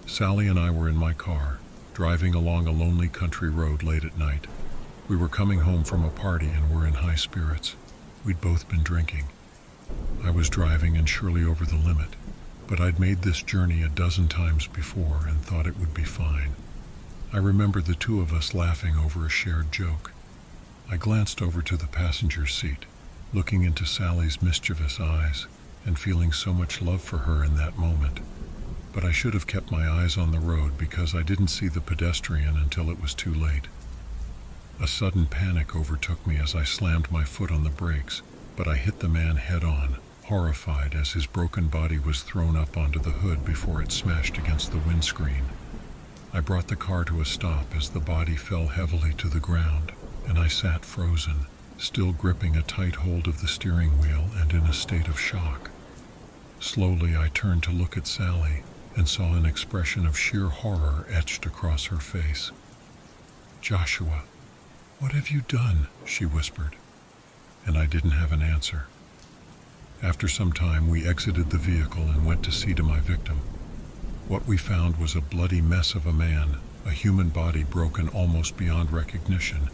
Sally and I were in my car, driving along a lonely country road late at night. We were coming home from a party and were in high spirits. We'd both been drinking. I was driving and surely over the limit, but I'd made this journey a dozen times before and thought it would be fine. I remember the two of us laughing over a shared joke. I glanced over to the passenger seat, looking into Sally's mischievous eyes and feeling so much love for her in that moment. But I should have kept my eyes on the road because I didn't see the pedestrian until it was too late. A sudden panic overtook me as I slammed my foot on the brakes, but I hit the man head on, horrified as his broken body was thrown up onto the hood before it smashed against the windscreen. I brought the car to a stop as the body fell heavily to the ground and I sat frozen, still gripping a tight hold of the steering wheel and in a state of shock. Slowly I turned to look at Sally and saw an expression of sheer horror etched across her face. Joshua, what have you done? she whispered, and I didn't have an answer. After some time, we exited the vehicle and went to see to my victim. What we found was a bloody mess of a man, a human body broken almost beyond recognition,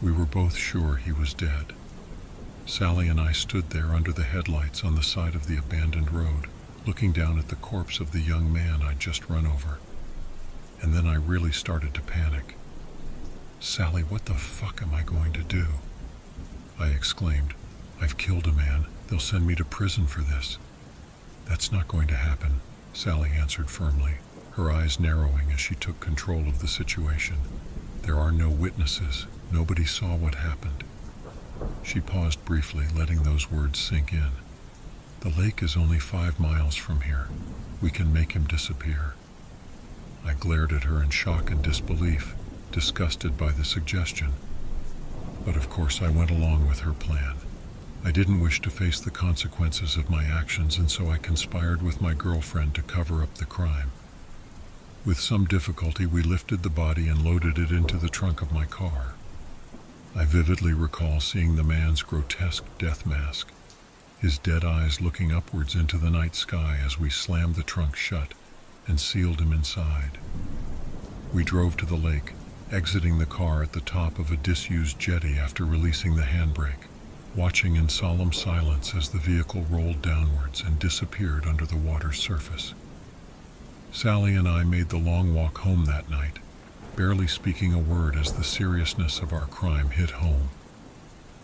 we were both sure he was dead. Sally and I stood there under the headlights on the side of the abandoned road, looking down at the corpse of the young man I'd just run over. And then I really started to panic. Sally, what the fuck am I going to do? I exclaimed. I've killed a man, They'll send me to prison for this. That's not going to happen, Sally answered firmly, her eyes narrowing as she took control of the situation. There are no witnesses. Nobody saw what happened. She paused briefly, letting those words sink in. The lake is only five miles from here. We can make him disappear. I glared at her in shock and disbelief, disgusted by the suggestion. But of course, I went along with her plan. I didn't wish to face the consequences of my actions, and so I conspired with my girlfriend to cover up the crime. With some difficulty, we lifted the body and loaded it into the trunk of my car. I vividly recall seeing the man's grotesque death mask, his dead eyes looking upwards into the night sky as we slammed the trunk shut and sealed him inside. We drove to the lake, exiting the car at the top of a disused jetty after releasing the handbrake watching in solemn silence as the vehicle rolled downwards and disappeared under the water's surface. Sally and I made the long walk home that night, barely speaking a word as the seriousness of our crime hit home.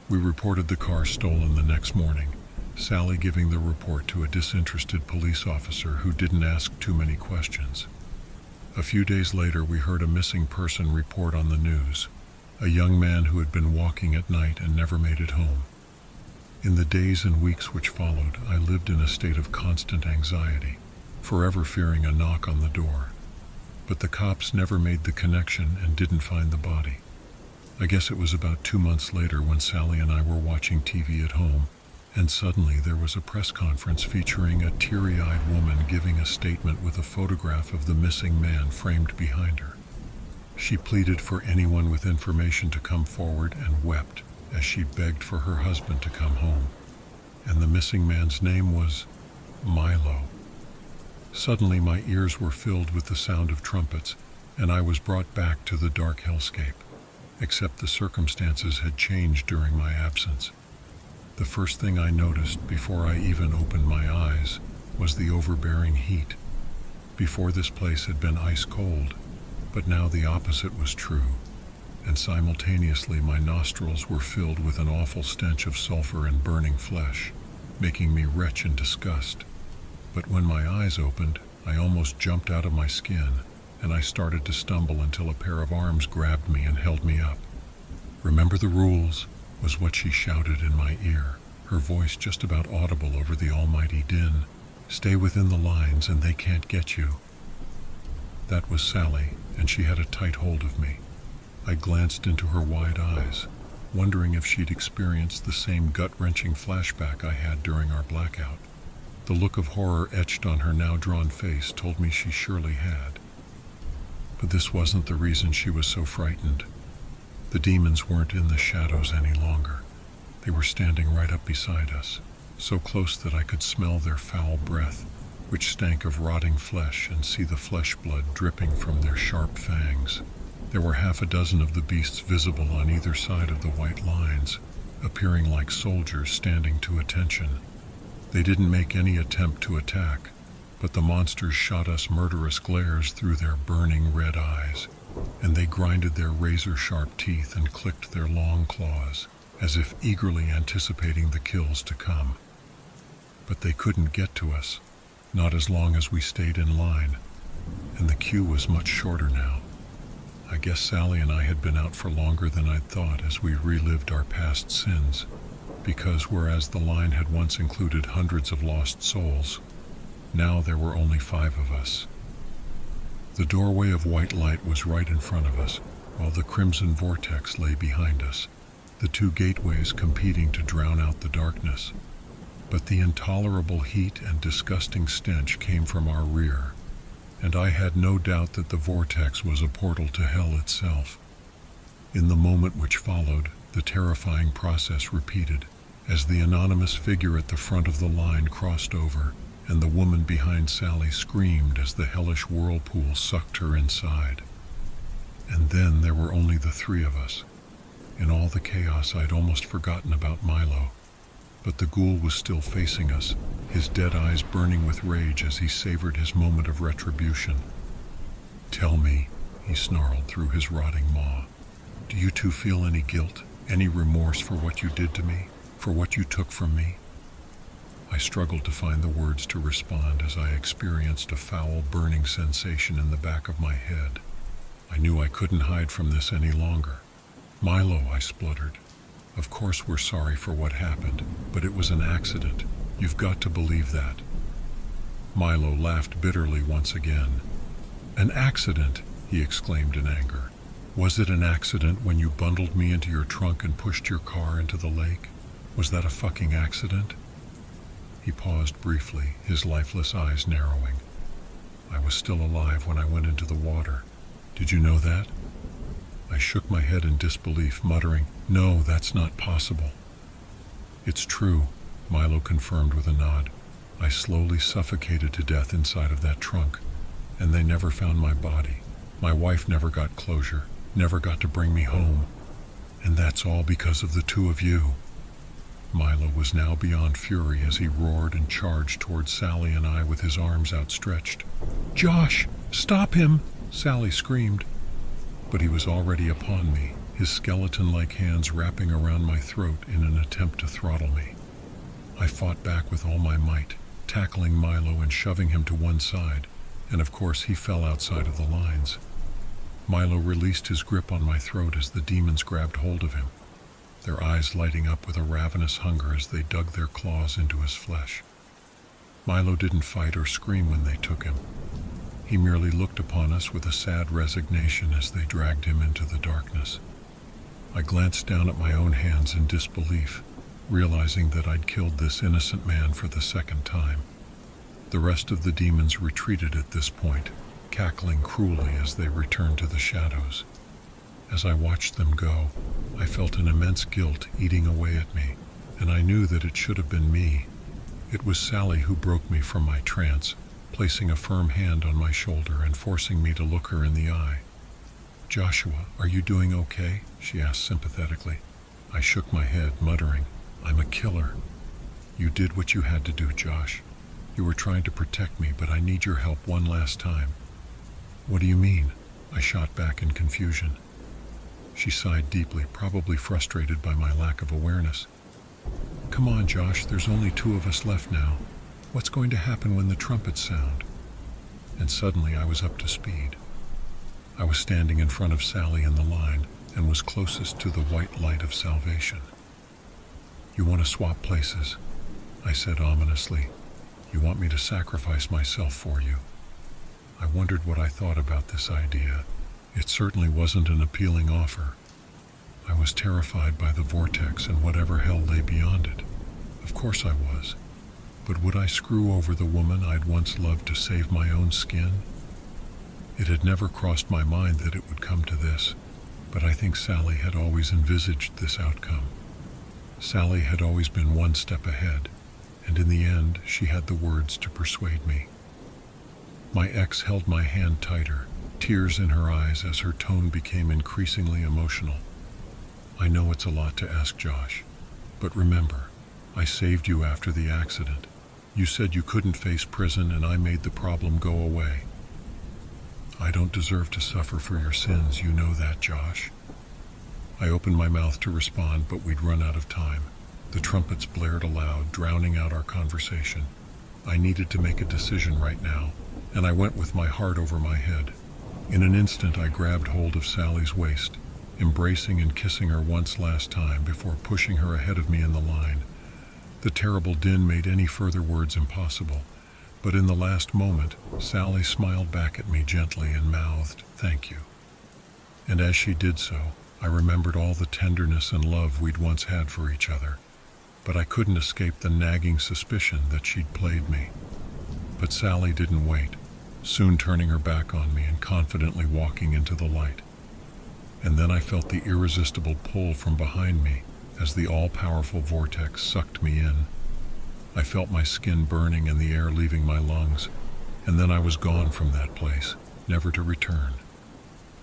We reported the car stolen the next morning, Sally giving the report to a disinterested police officer who didn't ask too many questions. A few days later, we heard a missing person report on the news, a young man who had been walking at night and never made it home. In the days and weeks which followed, I lived in a state of constant anxiety, forever fearing a knock on the door. But the cops never made the connection and didn't find the body. I guess it was about two months later when Sally and I were watching TV at home, and suddenly there was a press conference featuring a teary eyed woman giving a statement with a photograph of the missing man framed behind her. She pleaded for anyone with information to come forward and wept as she begged for her husband to come home, and the missing man's name was Milo. Suddenly, my ears were filled with the sound of trumpets, and I was brought back to the dark hellscape, except the circumstances had changed during my absence. The first thing I noticed before I even opened my eyes was the overbearing heat. Before this place had been ice cold, but now the opposite was true and simultaneously my nostrils were filled with an awful stench of sulfur and burning flesh, making me retch in disgust. But when my eyes opened, I almost jumped out of my skin, and I started to stumble until a pair of arms grabbed me and held me up. Remember the rules, was what she shouted in my ear, her voice just about audible over the almighty din. Stay within the lines and they can't get you. That was Sally, and she had a tight hold of me. I glanced into her wide eyes, wondering if she'd experienced the same gut wrenching flashback I had during our blackout. The look of horror etched on her now drawn face told me she surely had. But this wasn't the reason she was so frightened. The demons weren't in the shadows any longer. They were standing right up beside us, so close that I could smell their foul breath, which stank of rotting flesh, and see the flesh blood dripping from their sharp fangs. There were half a dozen of the beasts visible on either side of the white lines, appearing like soldiers standing to attention. They didn't make any attempt to attack, but the monsters shot us murderous glares through their burning red eyes, and they grinded their razor sharp teeth and clicked their long claws, as if eagerly anticipating the kills to come. But they couldn't get to us, not as long as we stayed in line, and the queue was much shorter now. I guess Sally and I had been out for longer than I'd thought as we relived our past sins, because whereas the line had once included hundreds of lost souls, now there were only five of us. The doorway of white light was right in front of us, while the crimson vortex lay behind us, the two gateways competing to drown out the darkness. But the intolerable heat and disgusting stench came from our rear, and I had no doubt that the vortex was a portal to hell itself. In the moment which followed, the terrifying process repeated, as the anonymous figure at the front of the line crossed over, and the woman behind Sally screamed as the hellish whirlpool sucked her inside. And then there were only the three of us. In all the chaos, I'd almost forgotten about Milo. But the ghoul was still facing us, his dead eyes burning with rage as he savored his moment of retribution. Tell me, he snarled through his rotting maw, do you two feel any guilt, any remorse for what you did to me, for what you took from me? I struggled to find the words to respond as I experienced a foul burning sensation in the back of my head. I knew I couldn't hide from this any longer. Milo, I spluttered. Of course we're sorry for what happened, but it was an accident. You've got to believe that. Milo laughed bitterly once again. An accident, he exclaimed in anger. Was it an accident when you bundled me into your trunk and pushed your car into the lake? Was that a fucking accident? He paused briefly, his lifeless eyes narrowing. I was still alive when I went into the water. Did you know that? I shook my head in disbelief, muttering, No, that's not possible. It's true, Milo confirmed with a nod. I slowly suffocated to death inside of that trunk, and they never found my body. My wife never got closure, never got to bring me home. And that's all because of the two of you. Milo was now beyond fury as he roared and charged towards Sally and I with his arms outstretched. Josh, stop him! Sally screamed. But he was already upon me, his skeleton like hands wrapping around my throat in an attempt to throttle me. I fought back with all my might, tackling Milo and shoving him to one side, and of course he fell outside of the lines. Milo released his grip on my throat as the demons grabbed hold of him their eyes lighting up with a ravenous hunger as they dug their claws into his flesh. Milo didn't fight or scream when they took him. He merely looked upon us with a sad resignation as they dragged him into the darkness. I glanced down at my own hands in disbelief, realizing that I'd killed this innocent man for the second time. The rest of the demons retreated at this point, cackling cruelly as they returned to the shadows. As I watched them go, I felt an immense guilt eating away at me, and I knew that it should have been me. It was Sally who broke me from my trance, placing a firm hand on my shoulder and forcing me to look her in the eye. Joshua, are you doing okay? she asked sympathetically. I shook my head, muttering, I'm a killer. You did what you had to do, Josh. You were trying to protect me, but I need your help one last time. What do you mean? I shot back in confusion. She sighed deeply, probably frustrated by my lack of awareness. Come on, Josh, there's only two of us left now. What's going to happen when the trumpets sound? And suddenly I was up to speed. I was standing in front of Sally in the line and was closest to the white light of salvation. You want to swap places? I said ominously. You want me to sacrifice myself for you? I wondered what I thought about this idea it certainly wasn't an appealing offer. I was terrified by the vortex and whatever hell lay beyond it. Of course I was. But would I screw over the woman I'd once loved to save my own skin? It had never crossed my mind that it would come to this, but I think Sally had always envisaged this outcome. Sally had always been one step ahead, and in the end she had the words to persuade me. My ex held my hand tighter, tears in her eyes as her tone became increasingly emotional. I know it's a lot to ask, Josh, but remember, I saved you after the accident. You said you couldn't face prison, and I made the problem go away. I don't deserve to suffer for your sins, you know that, Josh. I opened my mouth to respond, but we'd run out of time. The trumpets blared aloud, drowning out our conversation. I needed to make a decision right now, and I went with my heart over my head. In an instant, I grabbed hold of Sally's waist, embracing and kissing her once last time before pushing her ahead of me in the line. The terrible din made any further words impossible, but in the last moment, Sally smiled back at me gently and mouthed, Thank you. And as she did so, I remembered all the tenderness and love we'd once had for each other, but I couldn't escape the nagging suspicion that she'd played me. But Sally didn't wait soon turning her back on me and confidently walking into the light. And then I felt the irresistible pull from behind me as the all powerful vortex sucked me in. I felt my skin burning and the air leaving my lungs, and then I was gone from that place, never to return.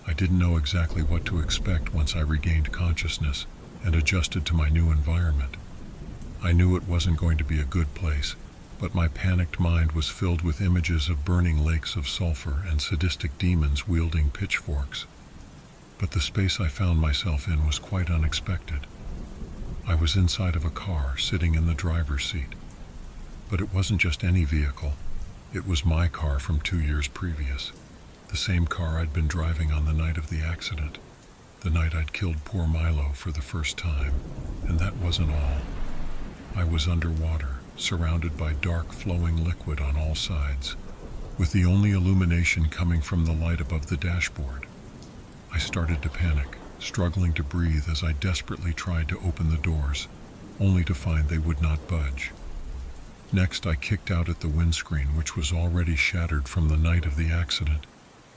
I didn't know exactly what to expect once I regained consciousness and adjusted to my new environment. I knew it wasn't going to be a good place, but my panicked mind was filled with images of burning lakes of sulfur and sadistic demons wielding pitchforks. But the space I found myself in was quite unexpected. I was inside of a car, sitting in the driver's seat. But it wasn't just any vehicle. It was my car from two years previous. The same car I'd been driving on the night of the accident. The night I'd killed poor Milo for the first time. And that wasn't all. I was underwater, surrounded by dark flowing liquid on all sides, with the only illumination coming from the light above the dashboard. I started to panic, struggling to breathe as I desperately tried to open the doors, only to find they would not budge. Next, I kicked out at the windscreen, which was already shattered from the night of the accident.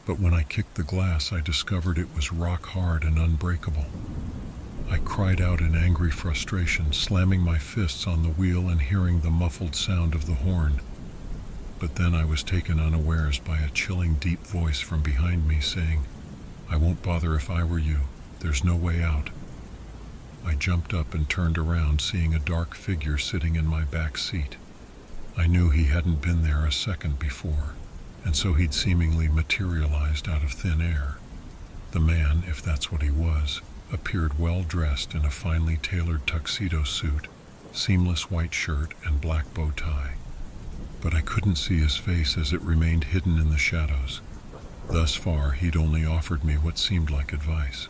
But when I kicked the glass, I discovered it was rock hard and unbreakable. I cried out in angry frustration, slamming my fists on the wheel and hearing the muffled sound of the horn. But then I was taken unawares by a chilling, deep voice from behind me saying, I won't bother if I were you. There's no way out. I jumped up and turned around, seeing a dark figure sitting in my back seat. I knew he hadn't been there a second before, and so he'd seemingly materialized out of thin air. The man, if that's what he was, appeared well dressed in a finely tailored tuxedo suit, seamless white shirt, and black bow tie. But I couldn't see his face as it remained hidden in the shadows. Thus far, he'd only offered me what seemed like advice.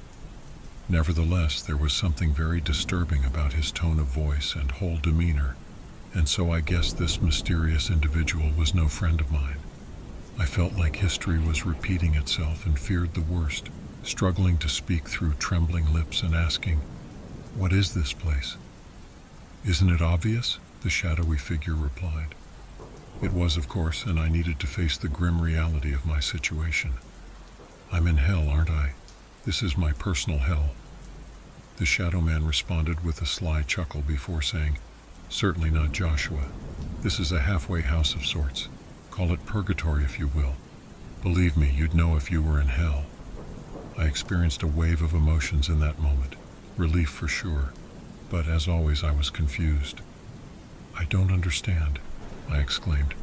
Nevertheless, there was something very disturbing about his tone of voice and whole demeanor, and so I guessed this mysterious individual was no friend of mine. I felt like history was repeating itself and feared the worst struggling to speak through trembling lips and asking, What is this place? Isn't it obvious? The shadowy figure replied. It was, of course, and I needed to face the grim reality of my situation. I'm in hell, aren't I? This is my personal hell. The shadow man responded with a sly chuckle before saying, Certainly not Joshua. This is a halfway house of sorts. Call it purgatory if you will. Believe me, you'd know if you were in hell. I experienced a wave of emotions in that moment. Relief for sure, but as always I was confused. I don't understand, I exclaimed.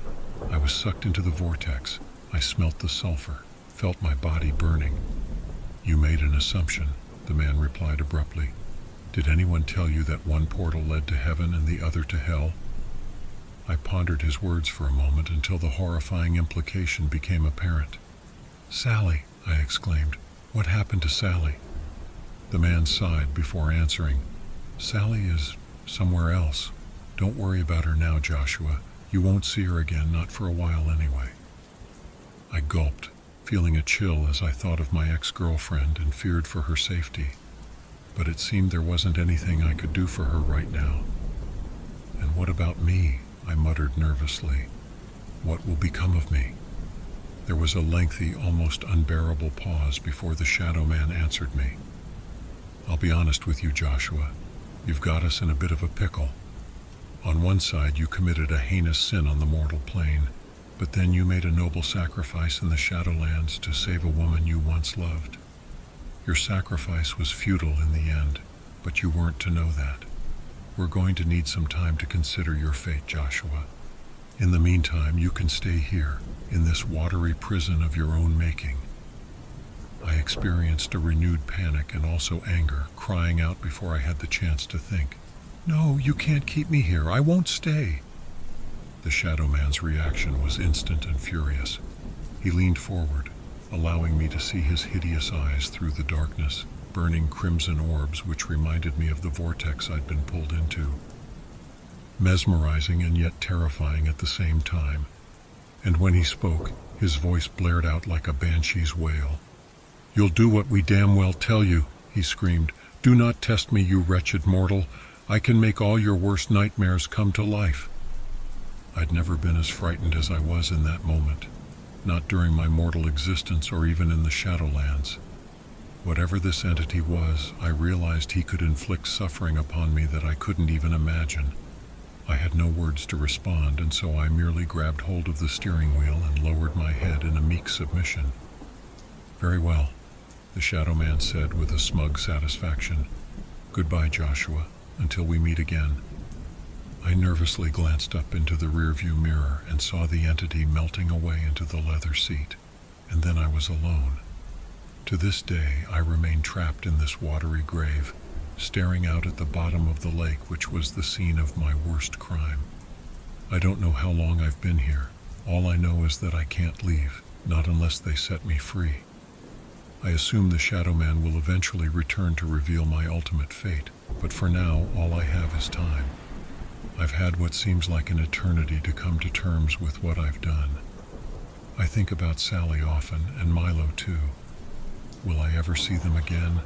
I was sucked into the vortex. I smelt the sulfur, felt my body burning. You made an assumption, the man replied abruptly. Did anyone tell you that one portal led to heaven and the other to hell? I pondered his words for a moment until the horrifying implication became apparent. Sally, I exclaimed, what happened to Sally? The man sighed before answering. Sally is somewhere else. Don't worry about her now, Joshua. You won't see her again, not for a while anyway. I gulped, feeling a chill as I thought of my ex-girlfriend and feared for her safety. But it seemed there wasn't anything I could do for her right now. And what about me? I muttered nervously. What will become of me? There was a lengthy, almost unbearable pause before the shadow man answered me. I'll be honest with you, Joshua. You've got us in a bit of a pickle. On one side, you committed a heinous sin on the mortal plane, but then you made a noble sacrifice in the Shadowlands to save a woman you once loved. Your sacrifice was futile in the end, but you weren't to know that. We're going to need some time to consider your fate, Joshua. In the meantime, you can stay here, in this watery prison of your own making. I experienced a renewed panic and also anger, crying out before I had the chance to think. No, you can't keep me here. I won't stay. The Shadow Man's reaction was instant and furious. He leaned forward, allowing me to see his hideous eyes through the darkness, burning crimson orbs which reminded me of the vortex I'd been pulled into. Mesmerizing and yet terrifying at the same time and when he spoke, his voice blared out like a banshee's wail. You'll do what we damn well tell you, he screamed. Do not test me, you wretched mortal. I can make all your worst nightmares come to life. I'd never been as frightened as I was in that moment, not during my mortal existence or even in the Shadowlands. Whatever this entity was, I realized he could inflict suffering upon me that I couldn't even imagine. I had no words to respond, and so I merely grabbed hold of the steering wheel and lowered my head in a meek submission. Very well, the Shadow Man said with a smug satisfaction. Goodbye, Joshua, until we meet again. I nervously glanced up into the rearview mirror and saw the entity melting away into the leather seat, and then I was alone. To this day, I remain trapped in this watery grave, staring out at the bottom of the lake which was the scene of my worst crime. I don't know how long I've been here. All I know is that I can't leave, not unless they set me free. I assume the Shadow Man will eventually return to reveal my ultimate fate, but for now, all I have is time. I've had what seems like an eternity to come to terms with what I've done. I think about Sally often, and Milo too. Will I ever see them again?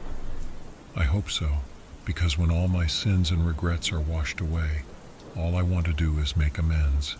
I hope so, because when all my sins and regrets are washed away, all I want to do is make amends.